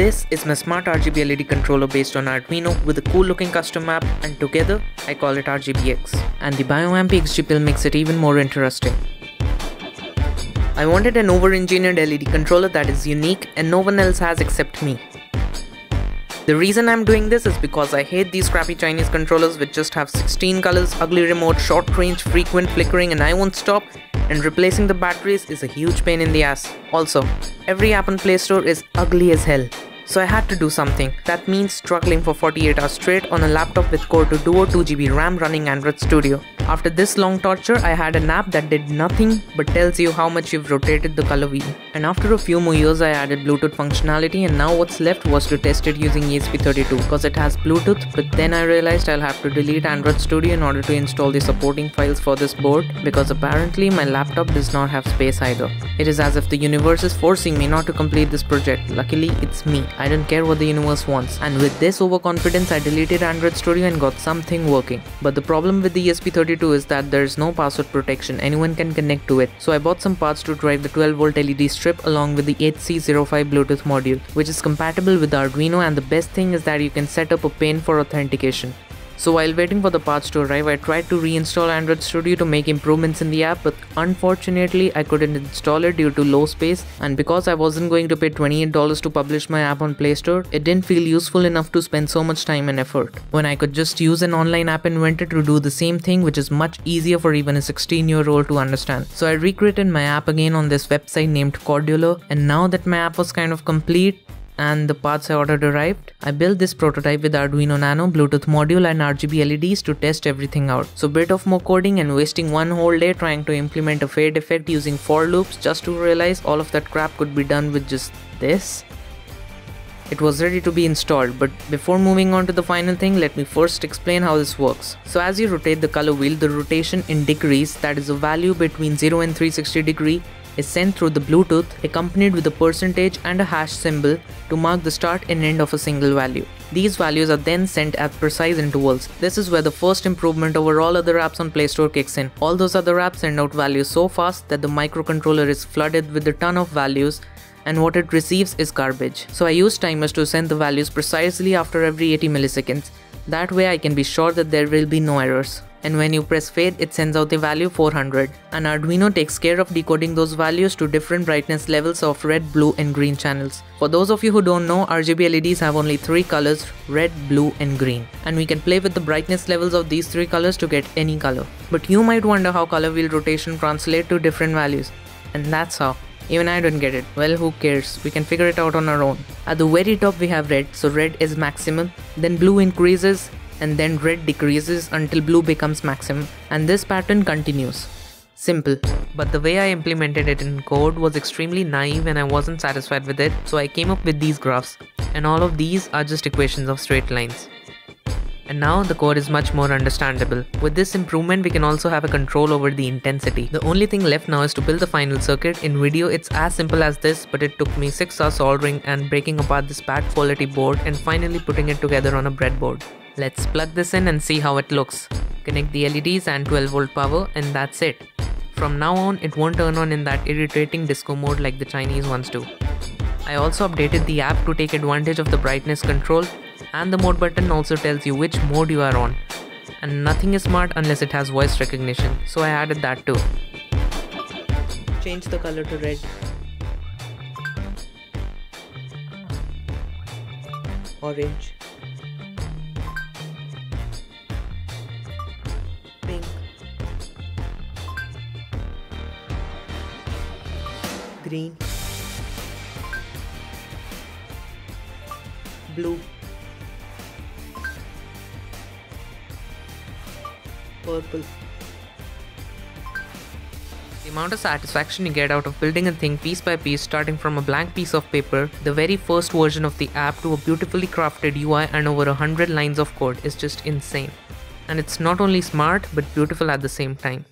This is my smart RGB LED controller based on Arduino with a cool looking custom app and together I call it RGBX. And the BioAmp EXG pill makes it even more interesting. I wanted an over-engineered LED controller that is unique and no one else has except me. The reason I'm doing this is because I hate these crappy Chinese controllers which just have 16 colors, ugly remote, short range, frequent flickering and I won't stop and replacing the batteries is a huge pain in the ass. Also, every app on Play Store is ugly as hell. So I had to do something. That means struggling for 48 hours straight on a laptop with Core 2 Duo 2GB RAM running Android Studio. After this long torture, I had an app that did nothing but tells you how much you've rotated the color wheel. And after a few more years, I added Bluetooth functionality and now what's left was to test it using ESP32 because it has Bluetooth but then I realized I'll have to delete Android Studio in order to install the supporting files for this board because apparently my laptop does not have space either. It is as if the universe is forcing me not to complete this project. Luckily, it's me. I don't care what the universe wants. And with this overconfidence, I deleted Android Studio and got something working. But the problem with the ESP32 is that there is no password protection, anyone can connect to it. So I bought some parts to drive the 12 volt LED strip along with the HC05 Bluetooth module, which is compatible with Arduino and the best thing is that you can set up a pin for authentication. So while waiting for the parts to arrive, I tried to reinstall Android Studio to make improvements in the app, but unfortunately I couldn't install it due to low space and because I wasn't going to pay $28 to publish my app on Play Store, it didn't feel useful enough to spend so much time and effort. When I could just use an online app inventor to do the same thing which is much easier for even a 16 year old to understand. So I recreated my app again on this website named Kodular and now that my app was kind of complete, and the parts I ordered arrived. I built this prototype with Arduino Nano, Bluetooth module and RGB LEDs to test everything out. So bit of more coding and wasting one whole day trying to implement a fade effect using for loops just to realize all of that crap could be done with just this. It was ready to be installed, but before moving on to the final thing, let me first explain how this works. So as you rotate the color wheel, the rotation in degrees, that is a value between 0 and 360 degree, is sent through the Bluetooth accompanied with a percentage and a hash symbol to mark the start and end of a single value. These values are then sent at precise intervals. This is where the first improvement over all other apps on Play Store kicks in. All those other apps send out values so fast that the microcontroller is flooded with a ton of values and what it receives is garbage. So I use timers to send the values precisely after every 80 milliseconds. That way I can be sure that there will be no errors and when you press fade it sends out the value 400 and Arduino takes care of decoding those values to different brightness levels of red, blue and green channels. For those of you who don't know, RGB LEDs have only 3 colors red, blue and green and we can play with the brightness levels of these 3 colors to get any color. But you might wonder how color wheel rotation translate to different values and that's how. Even I don't get it. Well, who cares? We can figure it out on our own. At the very top we have red, so red is maximum. Then blue increases and then red decreases until blue becomes maximum and this pattern continues. Simple. But the way I implemented it in code was extremely naive and I wasn't satisfied with it so I came up with these graphs and all of these are just equations of straight lines. And now the code is much more understandable. With this improvement we can also have a control over the intensity. The only thing left now is to build the final circuit. In video it's as simple as this but it took me 6 hours soldering and breaking apart this bad quality board and finally putting it together on a breadboard. Let's plug this in and see how it looks. Connect the LEDs and 12 volt power and that's it. From now on it won't turn on in that irritating disco mode like the Chinese ones do. I also updated the app to take advantage of the brightness control and the mode button also tells you which mode you are on. And nothing is smart unless it has voice recognition, so I added that too. Change the color to red. Orange. Green. Blue. purple. The amount of satisfaction you get out of building a thing piece by piece starting from a blank piece of paper, the very first version of the app to a beautifully crafted UI and over a hundred lines of code is just insane. And it's not only smart but beautiful at the same time.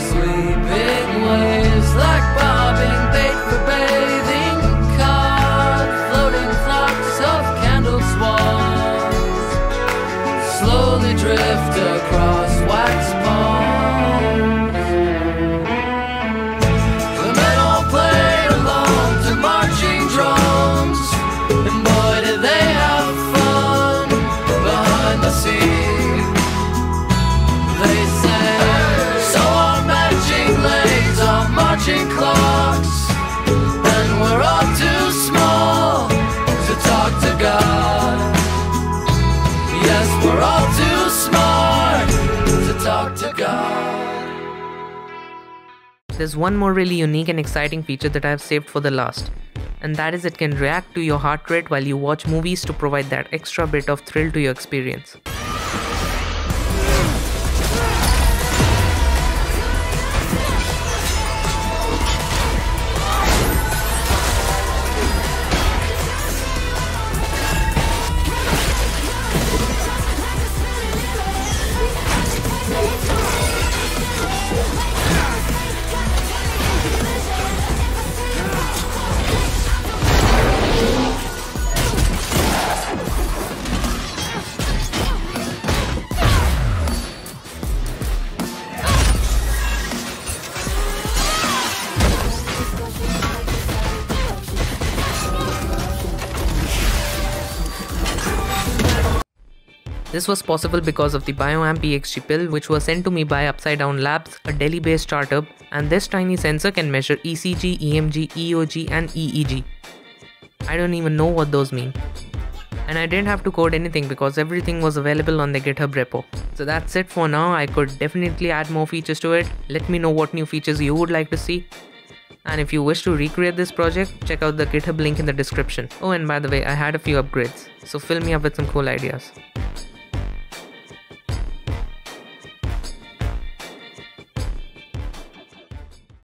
Sleeping waves like bobbing There's one more really unique and exciting feature that I have saved for the last, and that is it can react to your heart rate while you watch movies to provide that extra bit of thrill to your experience. This was possible because of the BioAmp EXG pill, which was sent to me by Upside Down Labs, a Delhi based startup, and this tiny sensor can measure ECG, EMG, EOG, and EEG. I don't even know what those mean. And I didn't have to code anything because everything was available on the GitHub repo. So that's it for now. I could definitely add more features to it. Let me know what new features you would like to see. And if you wish to recreate this project, check out the GitHub link in the description. Oh, and by the way, I had a few upgrades, so fill me up with some cool ideas.